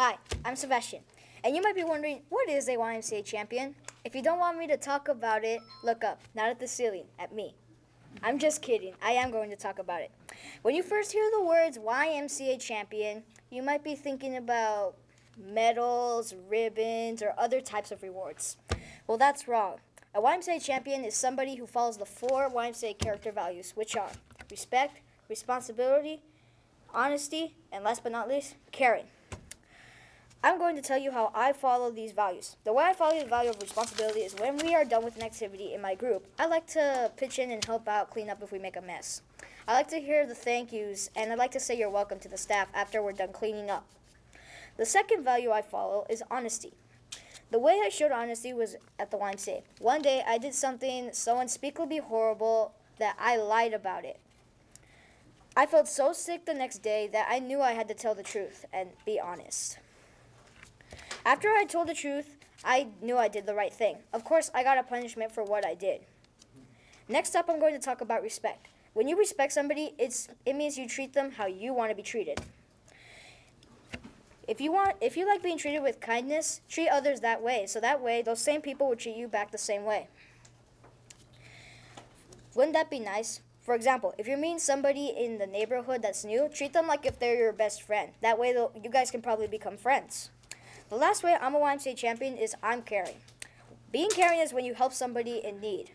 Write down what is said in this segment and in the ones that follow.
Hi, I'm Sebastian. And you might be wondering, what is a YMCA champion? If you don't want me to talk about it, look up, not at the ceiling, at me. I'm just kidding. I am going to talk about it. When you first hear the words YMCA champion, you might be thinking about medals, ribbons, or other types of rewards. Well, that's wrong. A YMCA champion is somebody who follows the four YMCA character values, which are respect, responsibility, honesty, and last but not least, caring. I'm going to tell you how I follow these values. The way I follow the value of responsibility is when we are done with an activity in my group, I like to pitch in and help out clean up if we make a mess. I like to hear the thank yous, and I like to say you're welcome to the staff after we're done cleaning up. The second value I follow is honesty. The way I showed honesty was at the YMCA. One day I did something so unspeakably horrible that I lied about it. I felt so sick the next day that I knew I had to tell the truth and be honest. After I told the truth, I knew I did the right thing. Of course, I got a punishment for what I did. Next up, I'm going to talk about respect. When you respect somebody, it's, it means you treat them how you want to be treated. If you want, if you like being treated with kindness, treat others that way. So that way, those same people will treat you back the same way. Wouldn't that be nice? For example, if you're meeting somebody in the neighborhood that's new, treat them like if they're your best friend. That way, you guys can probably become friends. The last way I'm a YMCA champion is I'm caring. Being caring is when you help somebody in need,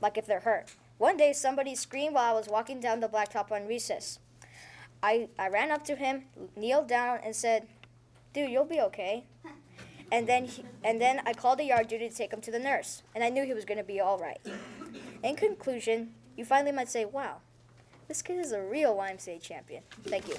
like if they're hurt. One day, somebody screamed while I was walking down the blacktop on recess. I, I ran up to him, kneeled down, and said, Dude, you'll be okay. And then, he, and then I called the yard duty to take him to the nurse, and I knew he was going to be all right. In conclusion, you finally might say, wow, this kid is a real YMCA champion. Thank you.